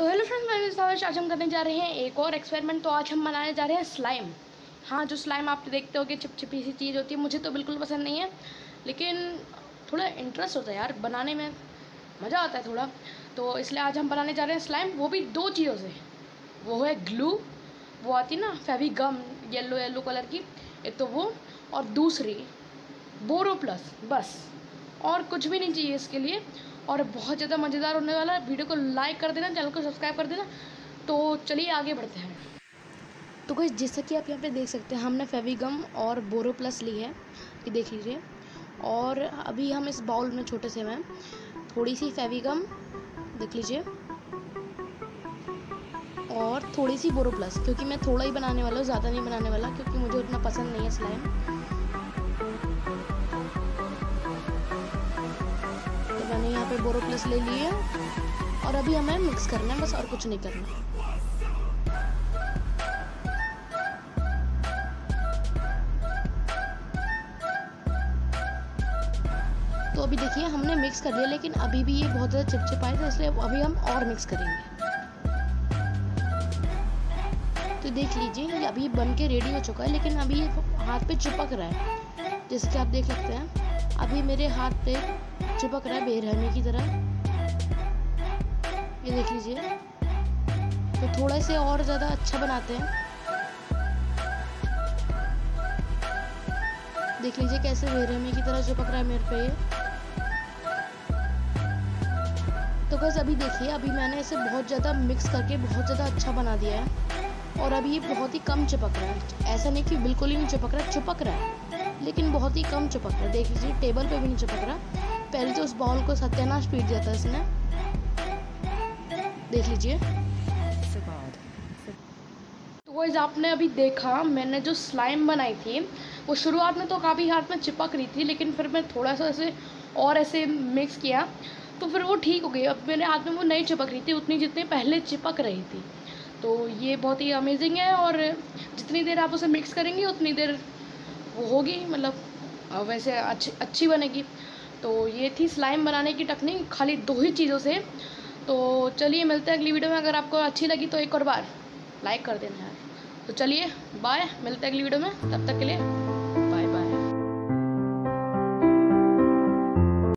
तो hello friends मैं आज हम करने जा रहे हैं एक और एक्सपेरिमेंट तो आज हम बनाने जा रहे हैं स्लाइम हाँ जो स्लाइम आप देखते हो कि चिपचिपी सी चीज़ होती है, मुझे तो बिल्कुल पसंद नहीं है। लेकिन थोड़ा इंटरेस्ट होता है यार बनाने में। मज़ा आता है थोड़ा। तो इसलिए आज हम बनाने जा रहे हैं स्लाइम वो भी दो चीज़ों से। वो है ग्लू वो आती ना Fevigum yellow yellow colour की। एक तो वो, और दूसरी बोरो प्लस बस। और कुछ भी नहीं चाहिए इसके लिए। और बहुत ज़्यादा मज़ेदार होने वाला है। वीडियो को लाइक कर देना, चैनल को सब्सक्राइब कर देना। तो चलिए आगे बढ़ते हैं। तो कुछ जैसा कि आप यहाँ पे देख सकते हैं, हमने फेविगम और बोरो प्लस ली है। ये देख लीजिए। और अभी हम इस बाउल में छोटे से में थोड़ी सी फेविगम देख लीजिए। और थोड़ी सी बोरो प्लस क्योंकि मैं थोड़ा ही बनाने वाला हूँ, ज़्यादा नहीं बनाने वाला, क्योंकि मुझे उतना पसंद नहीं है स्लाइम पे बोरो प्लस ले लिए और अभी हमें मिक्स करना है, बस और कुछ नहीं करना। तो अभी देखिए, हमने मिक्स कर दिया, लेकिन अभी भी ये बहुत ज़्यादा चिपचिप आए थे, इसलिए अभी हम और मिक्स करेंगे। तो देख लीजिए, ये अभी बन के रेडी हो चुका है, लेकिन अभी ये हाथ पे चिपक रहा है जैसे कि आप देख सकते हैं। अभी मेरे हाथ पे चिपक रहा है बेरहमी की तरह। ये देख लीजिए। तो थोड़ा से और ज़्यादा अच्छा बनाते हैं। देख लीजिए कैसे बेरहमी की तरह चिपक रहा है मेरे पे ये। तो बस अभी देखिए, अभी मैंने इसे बहुत ज़्यादा मिक्स करके बहुत ज़्यादा अच्छा बना दिया है। और अभी ये बहुत ही कम चिपक रहा है। ऐसा नहीं कि बिल्कुल ही नहीं चिपक रहा चिपक रहा है। लेकिन बहुत ही कम चिपक रहा देख लीजिए, टेबल पे भी नहीं चिपक रहा। पहले तो उस बॉल को सत्यानाश पीट दिया था इसने देख लीजिए। तो वो आपने अभी देखा, मैंने जो स्लाइम बनाई थी, वो शुरुआत में तो काफ़ी हाथ में चिपक रही थी, लेकिन फिर मैं थोड़ा सा ऐसे और ऐसे मिक्स किया तो फिर वो ठीक हो गई। अब मेरे हाथ में वो नहीं चिपक रही थी, उतनी जितनी पहले चिपक रही थी। तो ये बहुत ही अमेजिंग है और जितनी देर आप उसे मिक्स करेंगे, उतनी देर होगी मतलब वैसे अच्छी अच्छी बनेगी। तो ये थी स्लाइम बनाने की टेक्निक, खाली दो ही चीज़ों से। तो चलिए, मिलते हैं अगली वीडियो में। अगर आपको अच्छी लगी तो एक और बार लाइक कर देना यार। तो चलिए, बाय। मिलते हैं अगली वीडियो में। तब तक के लिए